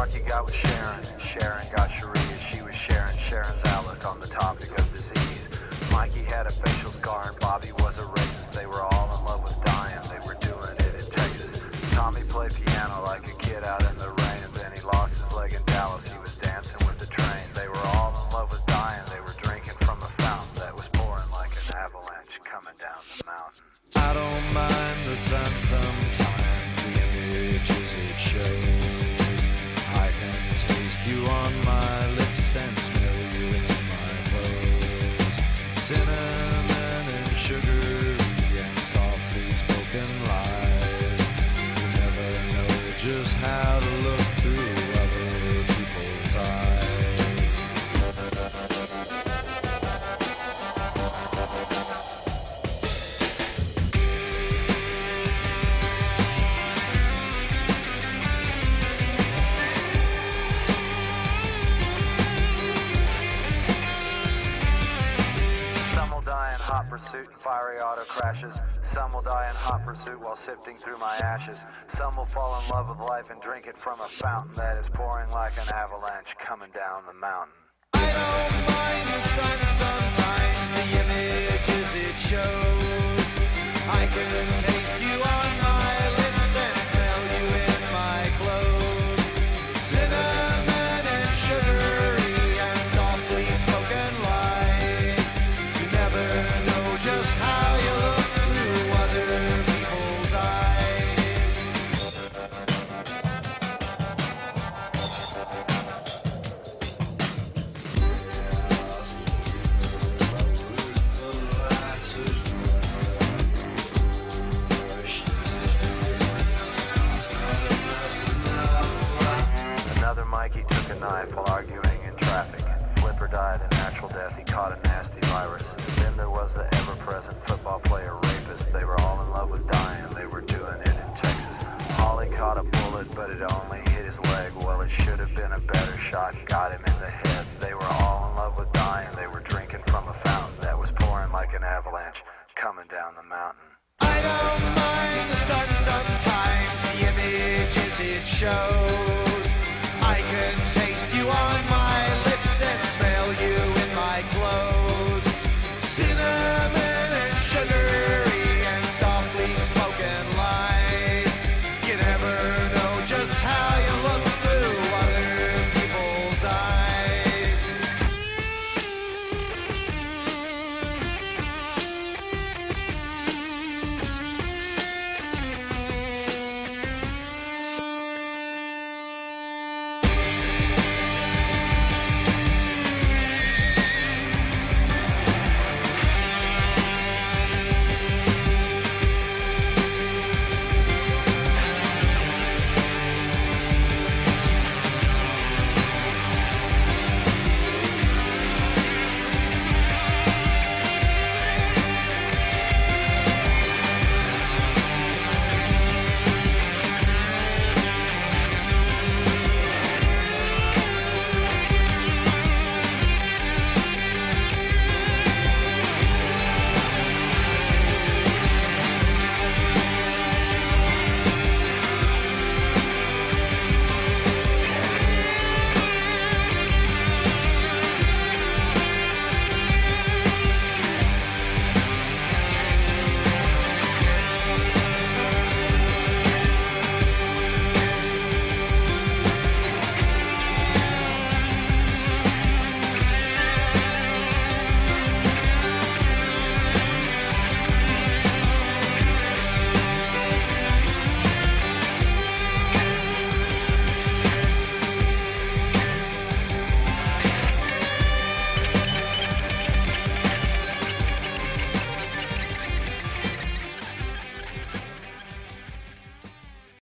Marky got with Sharon, and Sharon got Sharia. She was sharing Sharon's outlook on the topic of disease. Mikey had a facial scar, and Bobby was a racist. They were all in love with dying. They were doing it in Texas. Tommy played piano like a kid out in die in hot pursuit and fiery auto crashes. Some will die in hot pursuit while sifting through my ashes. Some will fall in love with life and drink it from a fountain that is pouring like an avalanche coming down the mountain. I don't mind the sun sometimes, the images it shows. I can knife while arguing in traffic. Flipper died a natural death. He caught a nasty virus. Then there was the ever-present football player rapist. They were all in love with dying. They were doing it in Texas. Holly caught a bullet, but it only hit his leg. Well, it should have been a better shot. Got him in the head. They were all in love with dying. They were drinking from a fountain that was pouring like an avalanche coming down the mountain. I don't mind the sun sometimes, the images it shows.